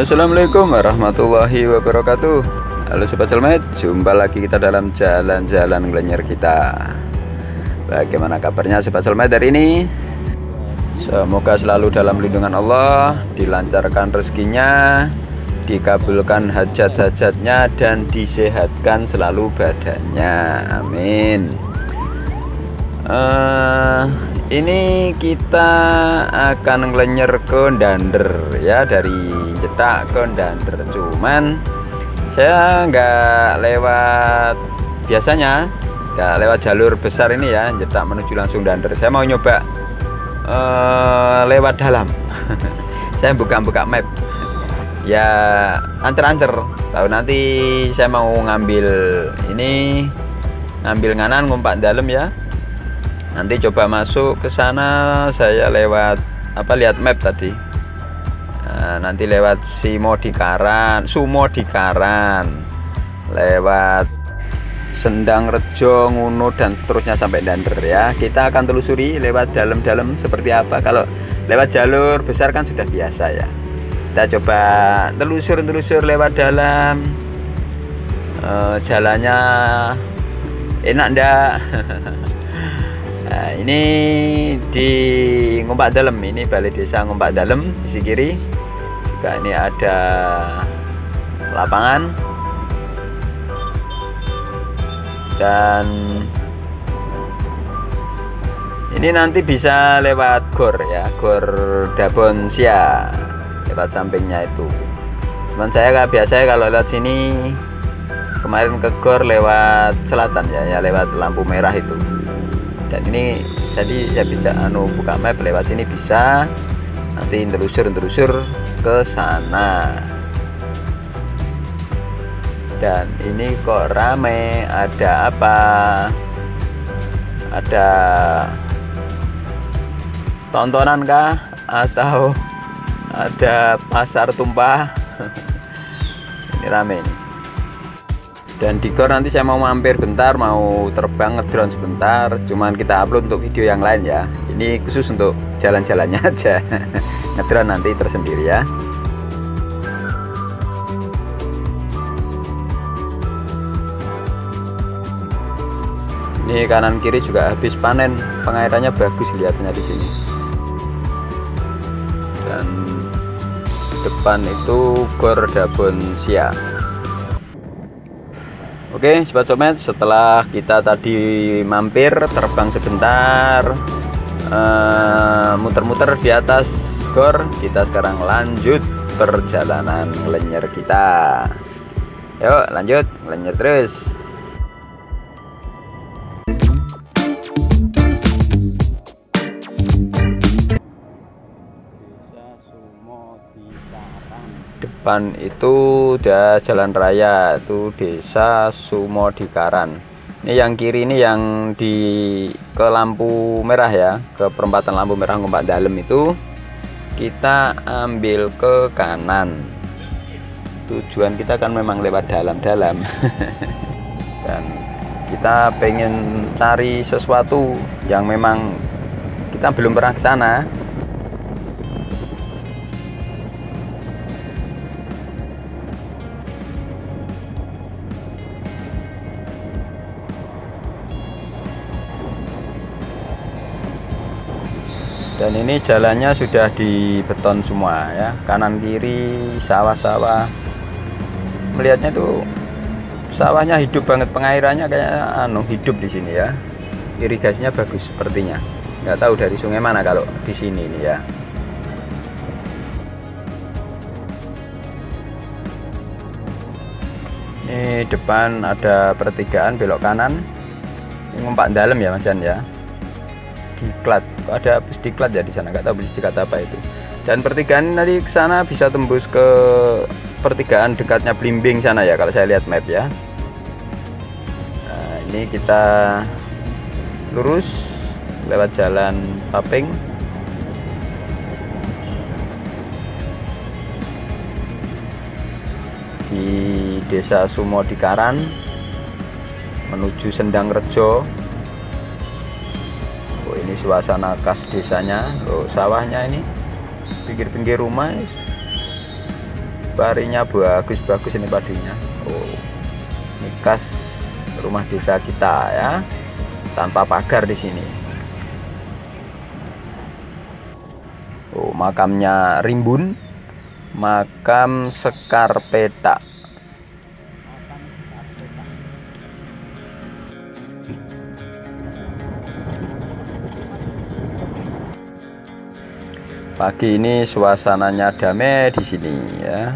Assalamualaikum warahmatullahi wabarakatuh. Halo Sobat Selmet Jumpa lagi kita dalam jalan-jalan ngelenyer kita. Bagaimana kabarnya Sobat Selmet hari ini? Semoga selalu dalam lindungan Allah Dilancarkan rezekinya Dikabulkan hajat-hajatnya Dan disehatkan selalu badannya. Amin. Uh, ini kita akan ngelenyer ke dander ya dari cetak dander cuman saya nggak lewat biasanya nggak lewat jalur besar ini ya cetak menuju langsung dander. Saya mau nyoba uh, lewat dalam. Saya buka-buka map. Ya ancer-ancer tahu nanti saya mau ngambil ini ngambil nganan ngumpat dalam ya. Nanti coba masuk ke sana saya lewat apa lihat map tadi nah, nanti lewat Simo di Karan Sumo di Karan lewat Sendang Rejo Nguno dan seterusnya sampai Dander ya. Kita akan telusuri lewat dalam-dalam seperti apa. Kalau lewat jalur besar kan sudah biasa ya. Kita coba telusur-telusur lewat dalam. E, jalannya enak ndak? Nah, ini di Ngumpak Dalam ini Balai Desa Ngumpak Dalam di sisi kiri. Juga ini ada lapangan. Dan ini nanti bisa lewat gor ya, gor Dabon Sia lewat sampingnya itu. Cuman saya nggak biasa ya kalau lewat sini kemarin ke gor lewat selatan ya, ya lewat lampu merah itu. Dan ini tadi saya bisa anu buka map lewat sini bisa. Nanti telusur telusur ke sana. Dan ini kok rame ada apa? Ada tontonan kah? Atau ada pasar tumpah? Ini rame ini. Dan di gor nanti saya mau mampir bentar mau terbang ngedrone sebentar. Cuman kita upload untuk video yang lain ya. Ini khusus untuk jalan-jalannya aja ngedrone nanti tersendiri ya. Ini kanan kiri juga habis panen. Pengairannya bagus lihatnya di sini. Dan depan itu gor dabon siap Oke Sobat Somet setelah kita tadi mampir terbang sebentar eh, muter-muter uh, di atas gor kita sekarang lanjut perjalanan lenyer kita. Yuk lanjut lenyer terus. Depan itu udah jalan raya itu desa Sumodikaran. Ini yang kiri ini yang di ke lampu merah ya ke perempatan lampu merah ngumpak dalam itu kita ambil ke kanan. Tujuan kita kan memang lewat dalam-dalam. Dan kita pengen cari sesuatu yang memang kita belum pernah ke sana dan ini jalannya sudah di beton semua ya. Kanan kiri sawah-sawah. Melihatnya tuh sawahnya hidup banget. Pengairannya kayak anu hidup di sini ya. Irigasinya bagus sepertinya. Nggak tahu dari sungai mana kalau di sini ini ya. Ini depan ada pertigaan belok kanan. Ini ngumpak dalam ya mas Jan ya diklat. Ada bus diklat ya di sana nggak tahu bus diklat apa itu. Dan pertigaan nanti ke sana bisa tembus ke pertigaan dekatnya Blimbing sana ya kalau saya lihat map ya. Nah, ini kita lurus lewat jalan Paping. Di desa Sumodikaran menuju Sendang Rejo ini suasana khas desanya. Loh sawahnya ini pinggir-pinggir rumah. Parinya bagus-bagus ini padinya oh ini khas rumah desa kita ya tanpa pagar di sini. Oh makamnya rimbun. Makam sekar petak pagi ini suasananya damai di sini ya.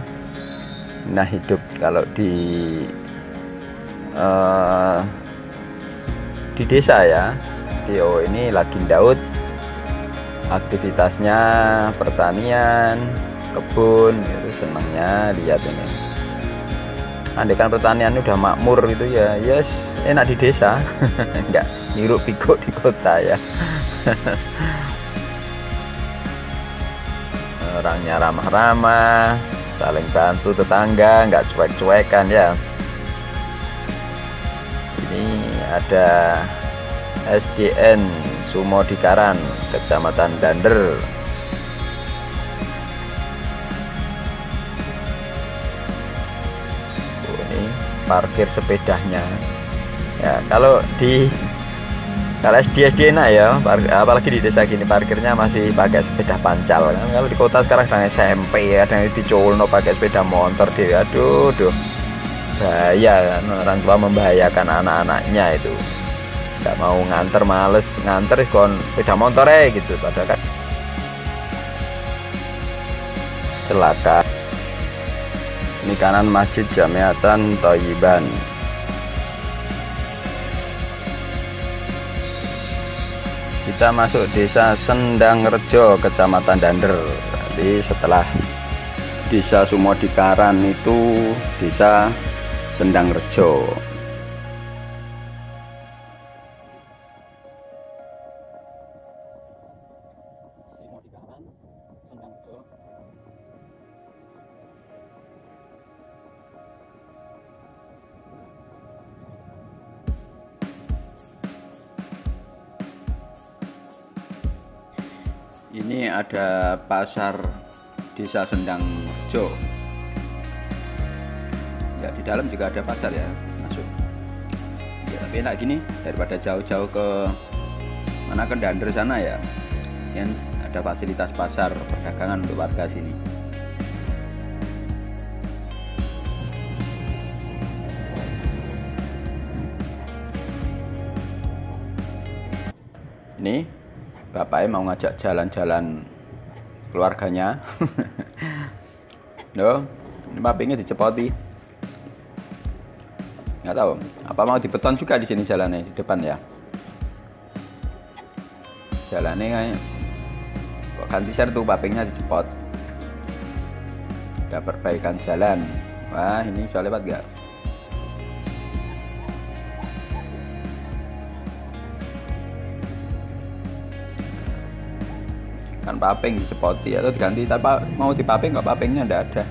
Nah hidup kalau di uh, di desa ya. Tio ini lagi Daud. Aktivitasnya pertanian kebun itu senangnya lihat ini. Andai kan pertanian udah makmur gitu ya. Yes enak di desa. Enggak hiruk pikuk di kota ya orangnya ramah-ramah saling bantu tetangga nggak cuek-cuekan ya. Ini ada SDN Sumo Dikaran Kecamatan Dander. Oh, ini parkir sepedanya. Ya kalau di kalau SD SD enak ya apalagi di desa gini parkirnya masih pakai sepeda pancal. Kan kalau di kota sekarang dengan SMP ya ada yang diculno pakai sepeda motor deh aduh duh bahaya kan? Orang tua membahayakan anak-anaknya itu. Nggak mau nganter males. Nganter kon sepeda motor eh gitu. Padahal kan celaka. Ini kanan masjid Jamiatan Toyiban kita masuk desa Sendang Rejo kecamatan Dander. Jadi setelah desa Sumodikaran itu desa Sendang Rejo ada pasar desa Sendang Jo. Ya di dalam juga ada pasar ya masuk. Ya tapi enak gini daripada jauh-jauh ke mana ke Dander sana ya. Yang ada fasilitas pasar perdagangan untuk warga sini. Ini bapaknya mau ngajak jalan-jalan keluarganya. Loh, ini papingnya dicepoti. Nggak tahu apa mau dibeton juga di sini jalannya di depan ya? Jalannya kayak kok ganti share tuh papingnya dicepot ada perbaikan jalan. Wah ini soal lewat gak kan paping dicepoti atau diganti. Tapi mau dipaping kok papingnya? Ndak ada.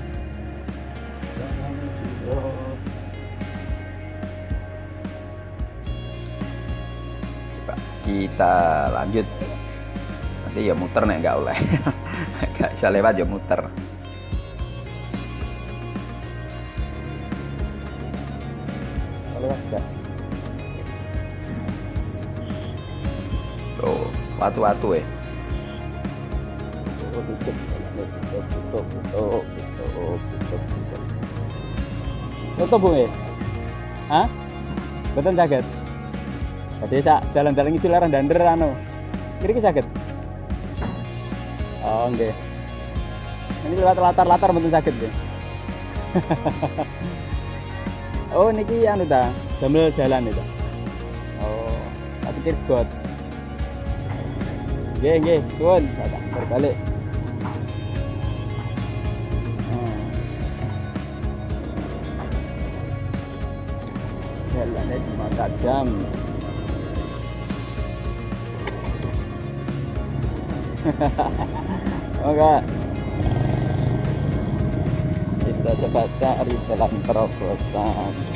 Kita lanjut. Nanti ya muter nih nggak oleh. Nggak bisa lewat ya muter. Tuh watu-watu eh tutup bu ya Hah? betul sakit jadi sak jalan-jalan itu larang dander anu kiri sakit oh enggak ini lewat latar-latar betul sakit ya oh niki anu ta jamil jalan itu oh tak pikir got Nggih, nggih, suwun, berbalik. Cuma jam Oke. Kita coba cari dalam terobosan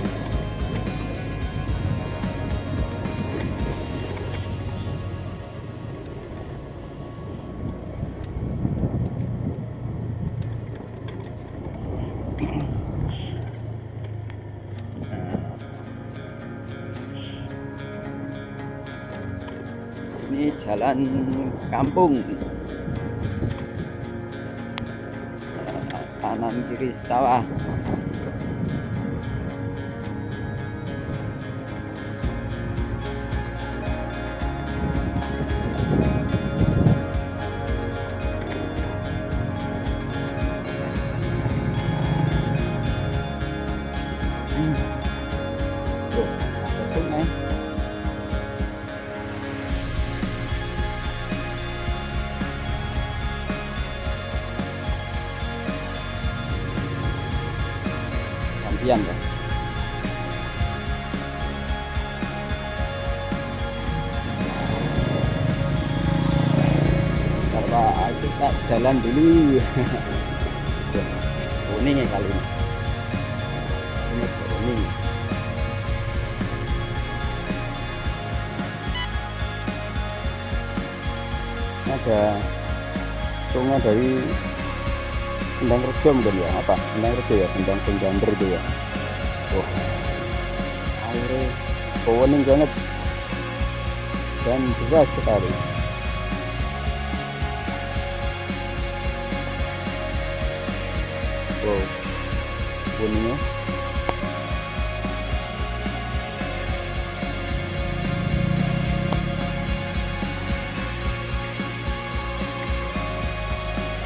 jalan kampung. Kanan kiri sawah Tuh, Kuning ya kali ini. Ini kuning. Ini ada sungai dari Sendang Rejo mungkin ya apa Sendang Rejo ya Sendang Senggander itu ya wah airnya pewening banget dan deras sekali wow kuningnya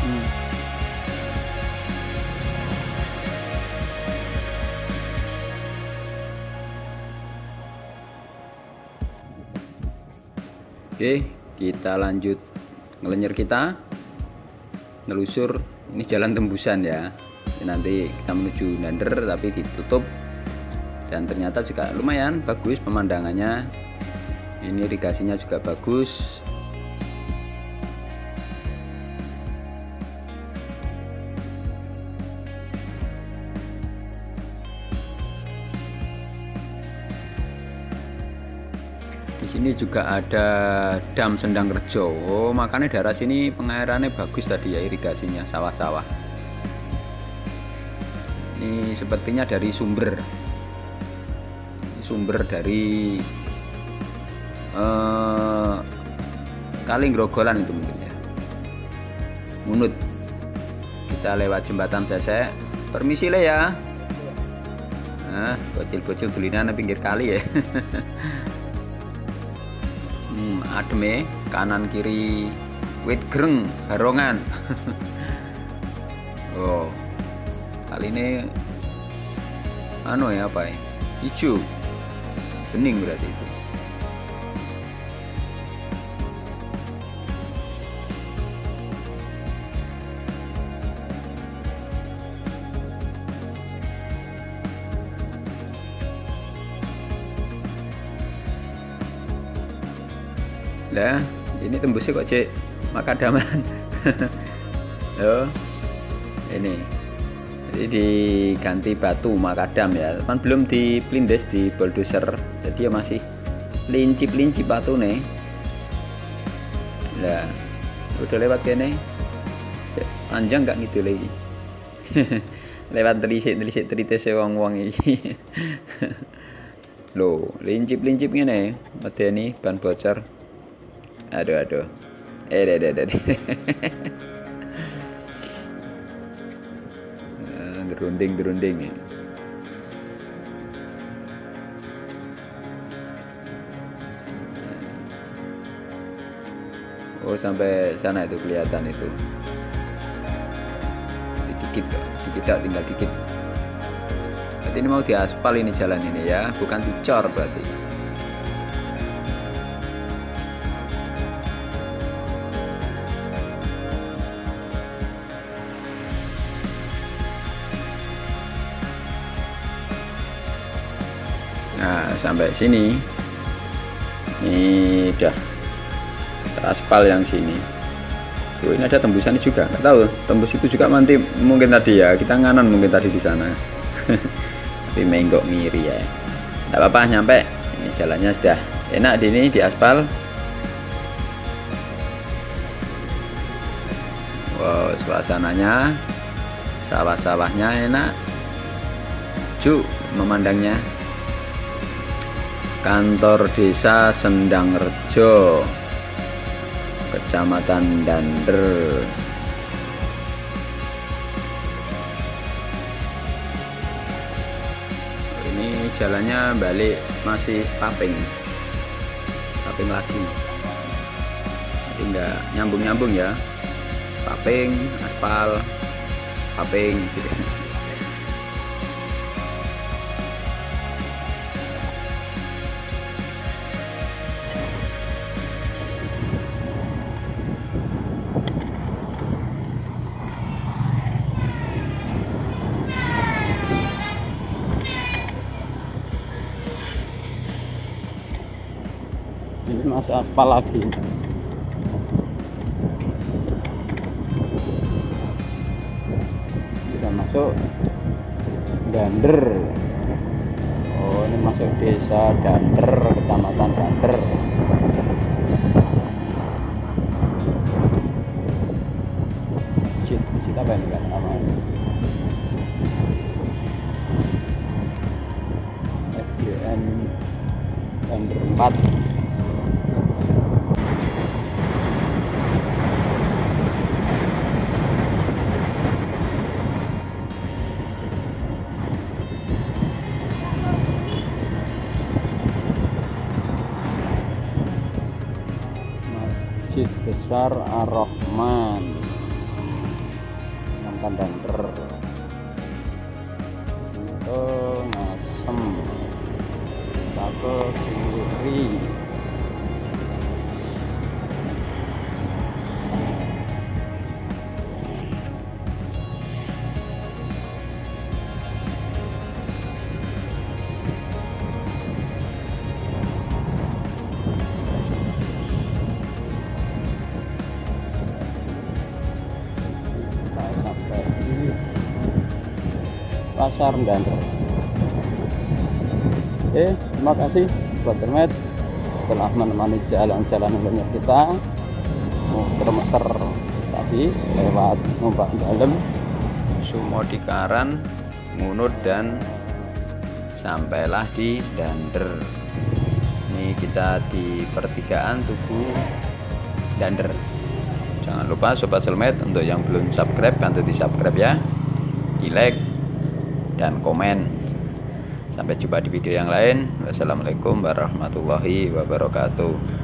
hmm. Oke, kita lanjut ngelenyer kita. Nelusur, ini jalan tembusan ya. Nanti kita menuju Dander tapi ditutup. Dan ternyata juga lumayan bagus pemandangannya. Ini irigasinya juga bagus. Di juga ada dam Sendang Rejo. Oh, makanya daerah sini pengairannya bagus tadi ya irigasinya sawah-sawah. Ini sepertinya dari sumber. Ini sumber dari eh Kaling Grogolan itu mungkin ya. Munut. Kita lewat jembatan Sesek. Permisi le ya. Nah, bocil-bocil tulinan pinggir kali ya. hmm, ademe kanan kiri wit greng barongan oh kali ini anu ya apa ya hijau bening berarti itu. Lah ini tembusnya kok cek makadaman Loh, ini diganti batu makadam ya. Kan belum di plindes di bulldozer jadi ya masih lincip-lincip batu nih lah udah lewat kene. Panjang nggak gitu lagi lewat telisik telisik terites wong wong ini lo lincip lincip gini medeni ban bocor. Aduh aduh. Eh deh deh deh ya. Oh sampai sana itu kelihatan itu. Dikit dikit dah, tinggal dikit. Berarti ini mau diaspal ini jalan ini ya bukan dicor berarti Nah, sampai sini. Ini udah aspal yang sini. Tuh, ini ada tembusan juga. Nggak tahu, tembus itu juga nanti mungkin tadi ya. Kita nganan mungkin tadi di sana. Tapi menggok miri ya. Nggak apa-apa, nyampe. Ini jalannya sudah enak di ini di aspal. Wow, suasananya sawah-sawahnya enak. Cu memandangnya kantor desa Sendang Rejo Kecamatan Dander. Ini jalannya balik masih paping. Paping lagi. Enggak nyambung-nyambung ya. Paping aspal paping gitu masih aspal lagi. Kita masuk Dander. Oh ini masuk desa Dander kecamatan Dander. Masjid, masjid ini namanya FGN Dander 4 Besar Ar-Rahman. Mantan Dander itu ngasem satu kiri pasar Dander oke terima kasih buat Cermet telah menemani jalan-jalan banyak kita. Muter-muter tadi lewat numpak dalam Sumodikaran Ngunut dan sampailah di Dander. Ini kita di pertigaan Tugu Dander. Jangan lupa Sobat Selmet untuk yang belum subscribe bantu di subscribe ya. Di like dan komen. Sampai jumpa di video yang lain. Wassalamualaikum warahmatullahi wabarakatuh